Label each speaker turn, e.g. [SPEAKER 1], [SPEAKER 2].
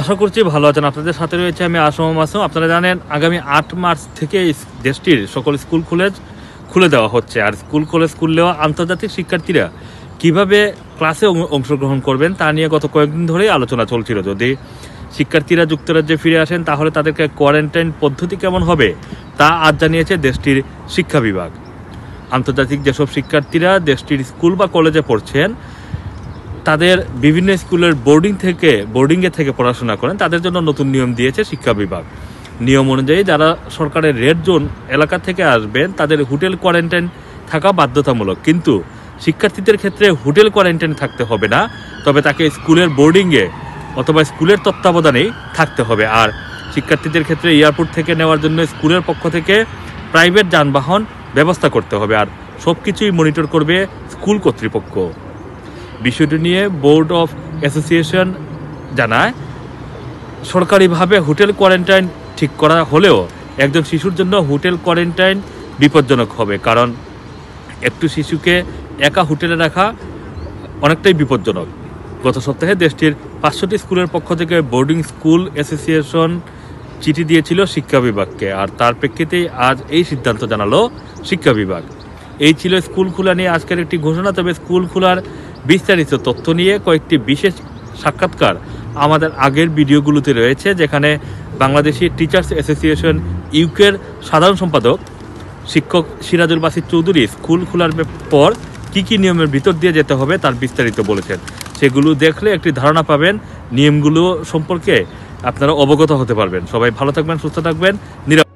[SPEAKER 1] আশা করছি ভালো আছেন। আপনাদের সাথে রয়েছে আমি আসম মাসুম। আপনারা জানেন, আগামী আট মার্চ থেকে দেশটির সকল স্কুল কলেজ খুলে দেওয়া হচ্ছে। আর স্কুল কলেজ খুললেও আন্তর্জাতিক শিক্ষার্থীরা কীভাবে ক্লাসে অংশগ্রহণ করবেন তা নিয়ে গত কয়েকদিন ধরেই আলোচনা চলছিল। যদি শিক্ষার্থীরা যুক্তরাজ্যে ফিরে আসেন, তাহলে তাদেরকে কোয়ারেন্টাইন পদ্ধতি কেমন হবে তা আজ জানিয়েছে দেশটির শিক্ষা বিভাগ। আন্তর্জাতিক যেসব শিক্ষার্থীরা দেশটির স্কুল বা কলেজে পড়ছেন তাদের বিভিন্ন স্কুলের বোর্ডিং থেকে বোর্ডিংয়ে থেকে পড়াশোনা করেন। তাদের জন্য নতুন নিয়ম দিয়েছে শিক্ষা বিভাগ। নিয়ম অনুযায়ী যারা সরকারের রেড জোন এলাকা থেকে আসবেন, তাদের হোটেল কোয়ারেন্টাইন থাকা বাধ্যতামূলক। কিন্তু শিক্ষার্থীদের ক্ষেত্রে হোটেল কোয়ারেন্টাইন থাকতে হবে না, তবে তাকে স্কুলের বোর্ডিংয়ে অথবা স্কুলের তত্ত্বাবধানেই থাকতে হবে। আর শিক্ষার্থীদের ক্ষেত্রে এয়ারপোর্ট থেকে নেওয়ার জন্য স্কুলের পক্ষ থেকে প্রাইভেট যানবাহন ব্যবস্থা করতে হবে। আর সব কিছুই মনিটর করবে স্কুল কর্তৃপক্ষ। বিষয়টি নিয়ে বোর্ড অফ অ্যাসোসিয়েশন জানায়, সরকারিভাবে হোটেল কোয়ারেন্টাইন ঠিক করা হলেও একজন শিশুর জন্য হোটেল কোয়ারেন্টাইন বিপজ্জনক হবে, কারণ একটু শিশুকে একা হোটেলে রাখা অনেকটাই বিপজ্জনক। গত সপ্তাহে দেশটির পাঁচশোটি স্কুলের পক্ষ থেকে বোর্ডিং স্কুল অ্যাসোসিয়েশন চিঠি দিয়েছিল শিক্ষা বিভাগকে, আর তার প্রেক্ষিতেই আজ এই সিদ্ধান্ত জানালো শিক্ষা বিভাগ। এই ছিল স্কুল খোলা নিয়ে আজকের একটি ঘোষণা, তবে স্কুল খোলার বিস্তারিত তথ্য নিয়ে কয়েকটি বিশেষ সাক্ষাৎকার আমাদের আগের ভিডিওগুলোতে রয়েছে, যেখানে বাংলাদেশি টিচার্স অ্যাসোসিয়েশন ইউকের সাধারণ সম্পাদক শিক্ষক সিরাজুল বাসির চৌধুরী স্কুল খোলার পর কি কি নিয়মের ভিতর দিয়ে যেতে হবে তার বিস্তারিত বলেছেন। সেগুলো দেখলে একটি ধারণা পাবেন, নিয়মগুলো সম্পর্কে আপনারা অবগত হতে পারবেন। সবাই ভালো থাকবেন, সুস্থ থাকবেন, নিরাপদ